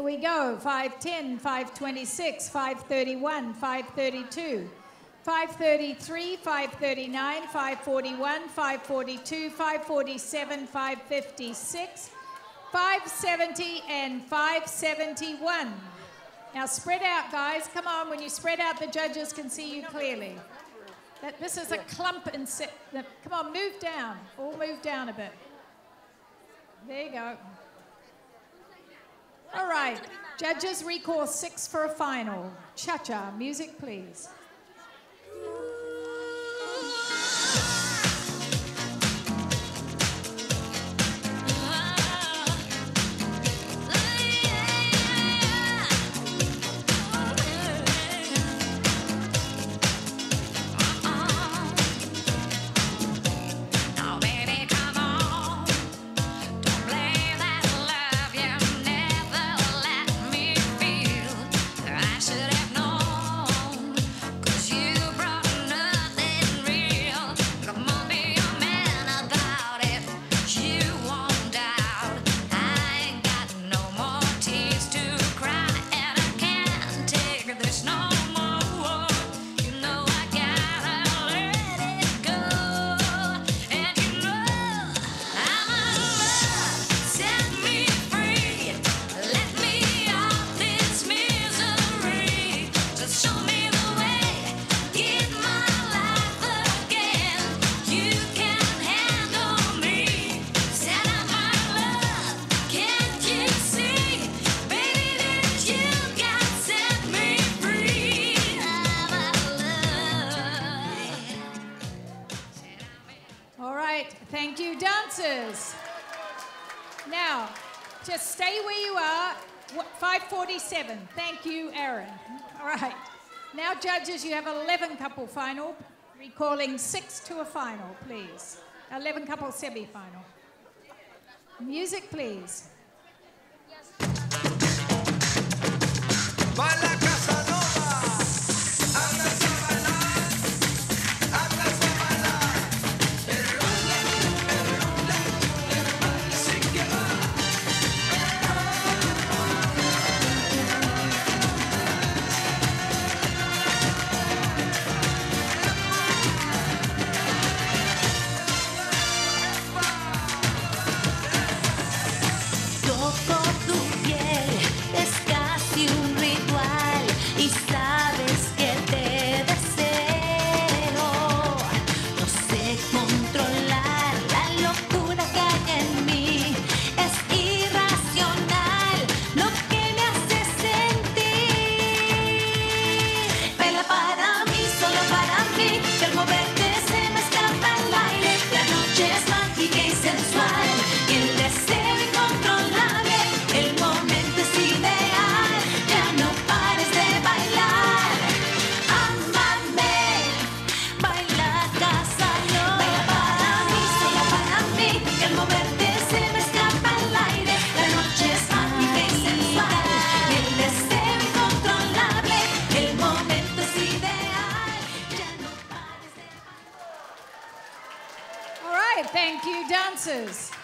Here we go 510, 526, 531, 532, 533, 539, 541, 542, 547, 556, 570, and 571. Now spread out, guys. Come on, when you spread out, the judges can see you clearly. That, this is a clump and set. Come on, move down. All move down a bit. There you go. All right. Judges recall six for a final. Cha cha. Music, please. Just stay where you are. 547. Thank you, Aaron. All right. Now, judges, you have 11 couple final, recalling six to a final, please. 11 couple semi final. Music, please. Thank you, dancers.